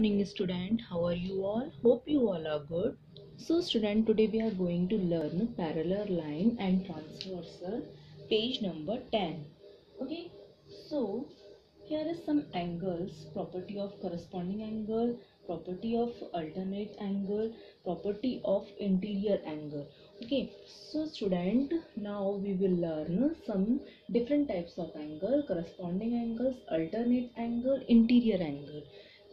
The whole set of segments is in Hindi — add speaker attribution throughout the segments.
Speaker 1: morning student. How are you all? Hope you all are good. So student today we are going to learn parallel line and transversal page number 10 okay? So here is some angles. Property of corresponding angle property of alternate angle property of interior angle. Okay? So student now we will learn some different types of angle. Corresponding angles alternate angle interior angle.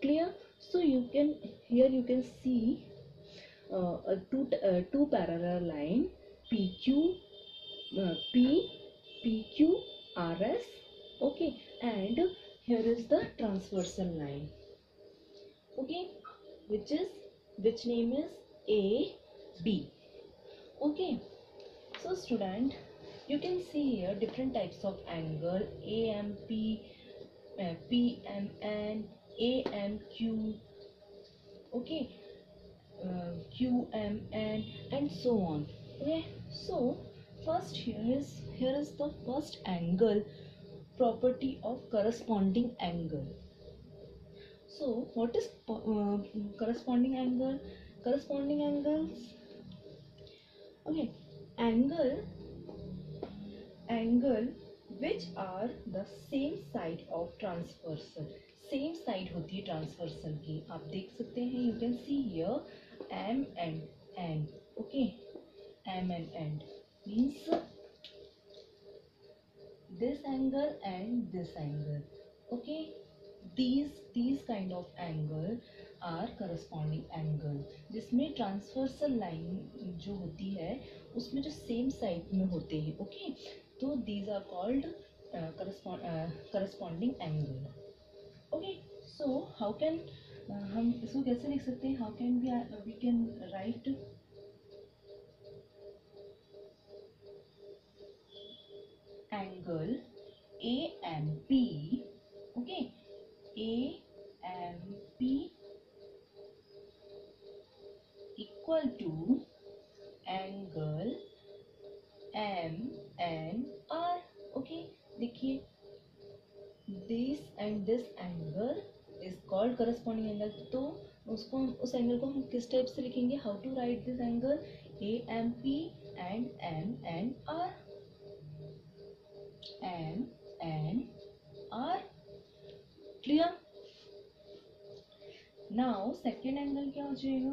Speaker 1: Clear so you can here you can see uh, a two uh, two parallel line pq uh, p pq rs okay and here is the transversal line okay which is which name is a b okay. So student you can see here different types of angle amp uh, pmn amq okay. Uh, qmn and so on. Okay. So first here is here is the first angle property of corresponding angle. So what is uh, corresponding angle? Corresponding angles? Okay. Angle angle which are the same side of transversal same side होती है ट्रांसवर्सल की। आप देख सकते हैं you can see here M and and okay M and and means this angle and this angle, okay? These these kind of angle are corresponding angle, जिसमें ट्रांसवर्सल लाइन जो होती है, उसमें जो सेम साइड में होते हैं ओके okay? तो these are called corresponding angle okay so how can हम इसको कैसे लिख सकते हैं? How can we we can write angle A M P okay A M P equal to angle M and corresponding angle तो उसको, उस एंगल को हम किस टाइप से लिखेंगे? How to write this angle A M P and M and R M and R clear now second angle क्या हो जाएगा?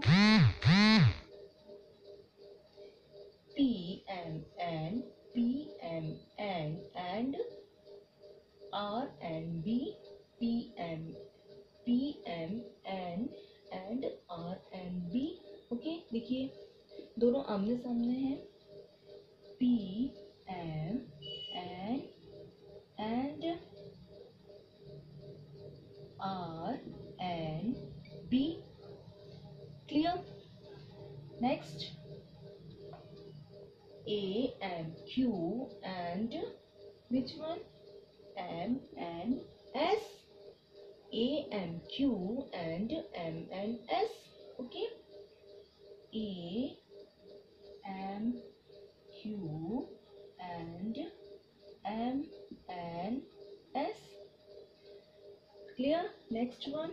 Speaker 1: One.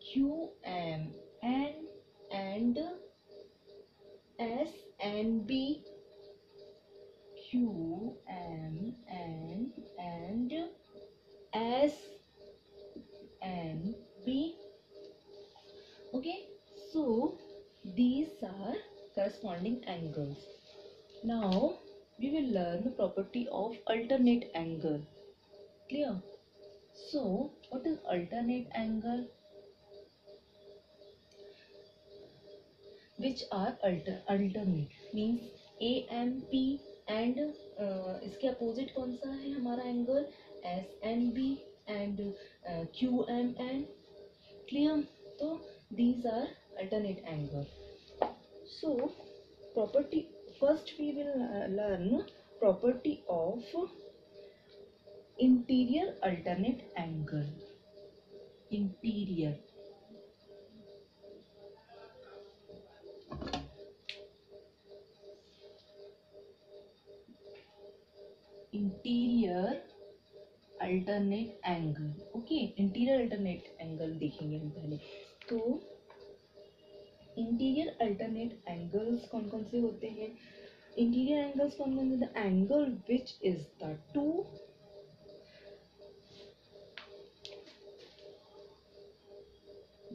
Speaker 1: Q M N and S and B. Q M N and S and B. Okay, so these are corresponding angles. Now we will learn the property of alternate angle. Clear? So what is alternate angle? Which are alter alternate? Means AMP and uh, इसके अपोजिट कौन सा है हमारा angle S N B and Q M N clear तो these are alternate angle so property first we will learn property of interior alternate angle interior interior alternate angle okay interior alternate angle देखेंगे हम पहले। तो इंटीरियर अल्टरनेट एंगल्स कौन कौन से होते हैं? इंटीरियर एंगल्स कौन कौन से angle which is the to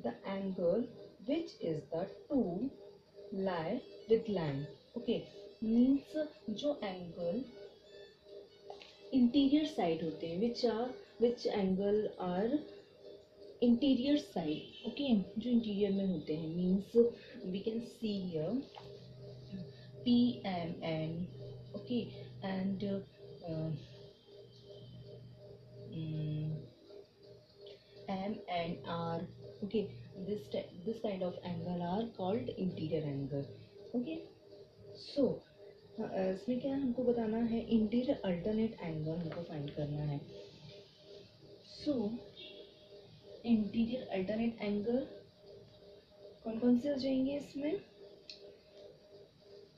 Speaker 1: the angle which is the two lie with line okay means जो angle interior side होते हैं which are which angle are interior side okay जो interior में होते हैं means we can see here P M N okay and uh, uh, mm, M and R okay, this this kind of angle are called interior angle. Okay, so इसमें क्या हमको बताना है? इंटीरियर अल्टरनेट एंगल हमको फाइंड करना है. सो इंटीरियर अल्टरनेट एंगल कौन कौन से हो जाएँगे इसमें?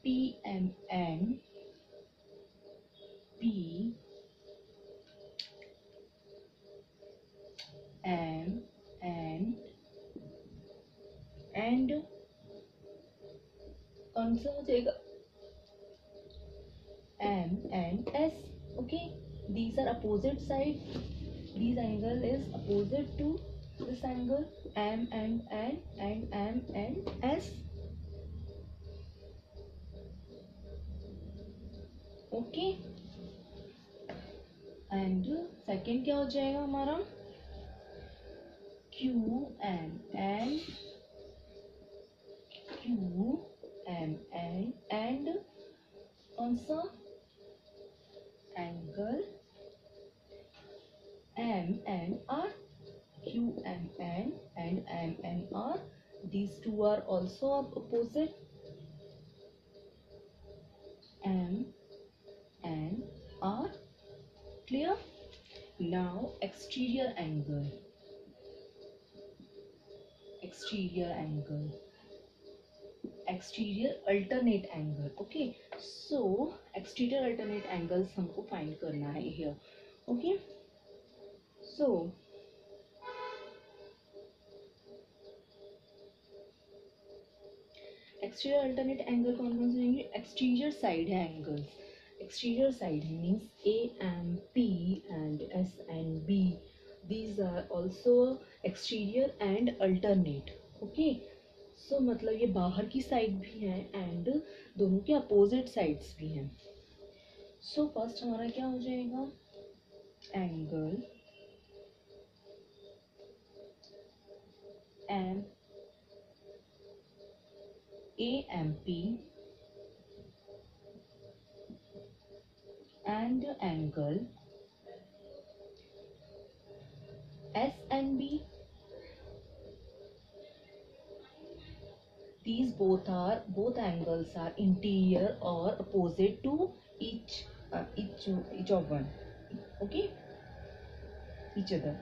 Speaker 1: P M N P M and answer हो जाएगा M and S okay these are opposite side these angle is opposite to this angle M and N and M and S okay and second क्या हो जाएगा हमारा? Q M and Q M A and also angle M and M N R and M and R. These two are also opposite. M and R. Clear? Now exterior angle. Exterior angle. Exterior alternate angle okay so exterior alternate angles हमको फाइंड करना है here okay so exterior alternate angle कौन कौन से रहेंगे एक्सटीरियर साइड है angles exterior side means A M P and S and B these are also exterior and alternate okay? So मतलब ये बाहर की साइड भी है एंड दोनों के अपोजिट साइड्स भी हैं। सो फ़र्स्ट हमारा क्या हो जाएगा? Angle M A M P and angle S These both are both angles are interior or opposite to each uh, each each of one. Okay, each other.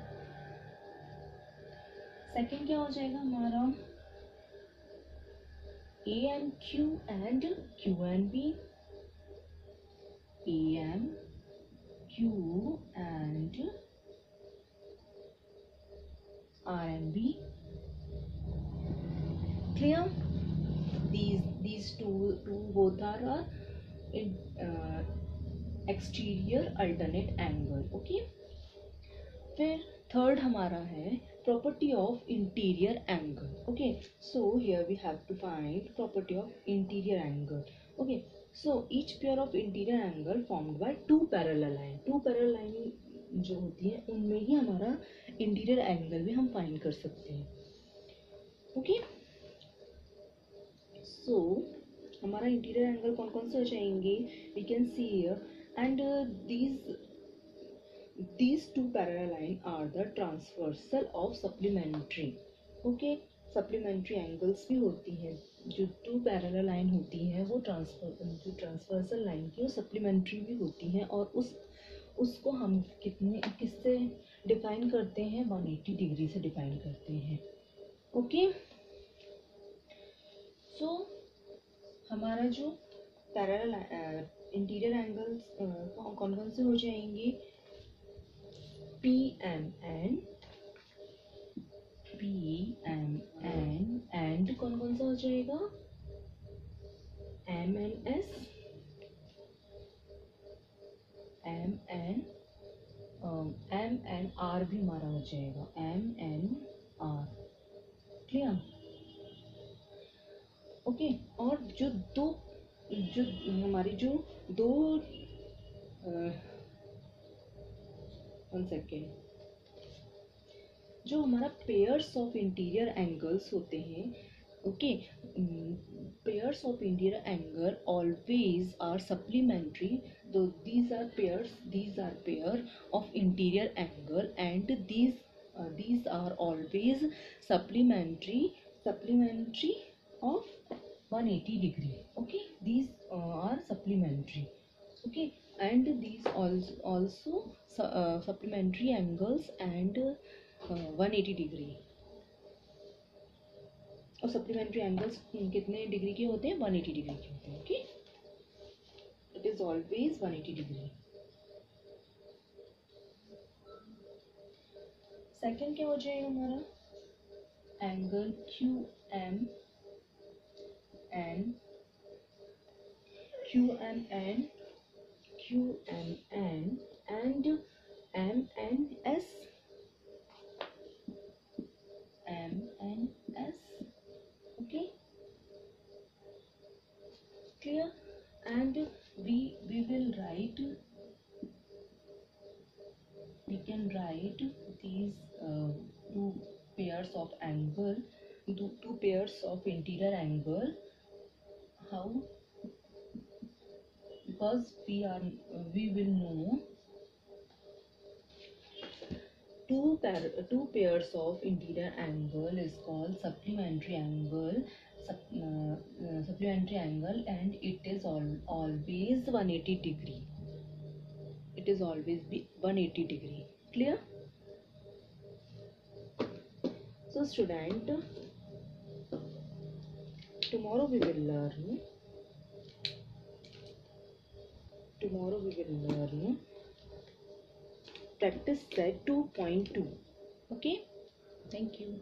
Speaker 1: Second क्या हो जाएगा हमारा A and Q and Q and B. A and Q and R and B. Clear? These these two two both are uh, in uh, exterior alternate angle. Okay. फिर थर्ड हमारा है property of interior angle. Okay. So here we have to find property of interior angle. Okay. So each pair of interior angle formed by two parallel line. Two parallel line जो होती है उनमें ही हमारा इंटीरियर एंगल भी हम फाइंड कर सकते हैं ओके सो हमारा इंटीरियर एंगल कौन कौन से हो जाएँगे? We can see and these these two parallel line are the transversal of supplementary. Okay? Supplementary angles भी होती हैं. जो टू पैरेलल लाइन होती है, वो ट्रांसफ़र जो ट्रांसवर्सल लाइन की वो सप्लीमेंट्री भी होती हैं और उस, उसको हम कितने, किससे डिफाइन करते हैं? 180 डिग्री से डिफाइन करते हैं. ओके सो हमारा जो पैरल इंटीरियर एंगल्स कौन कौन से हो जाएँगे? P M N P M N and कौन कौन सा हो जाएगा? M N S M N M N R भी हमारा हो जाएगा। M N R clear okay, और जो दो, जो हमारी जो दो सेकेंड जो हमारा पेयर्स ऑफ़ इंटीरियर एंगल्स होते हैं, okay pairs of interior angle always are supplementary दो these are pairs these are pair of interior angle and these these are always supplementary supplementary of 180 degree okay these uh, are supplementary okay and these also also uh, supplementary angles and uh, 180 degree और सप्लीमेंट्री एंगल्स कितने डिग्री के होते हैं 180 डिग्री के होते हैं okay it is always 180 degree second क्या हो जाएगा हमारा angle Q M QN and M N S. M N S. Okay? Clear? And we we will write we can write these uh, two pairs of angle two, two pairs of interior angle how because we are we will know two pair two pairs of interior angle is called supplementary angle sup, uh, uh, supplementary angle and it is all, always 180 degree. It is always be 180 degree. Clear? So student tomorrow we will learn. Tomorrow we will learn. Practice set 2.2 okay? Thank you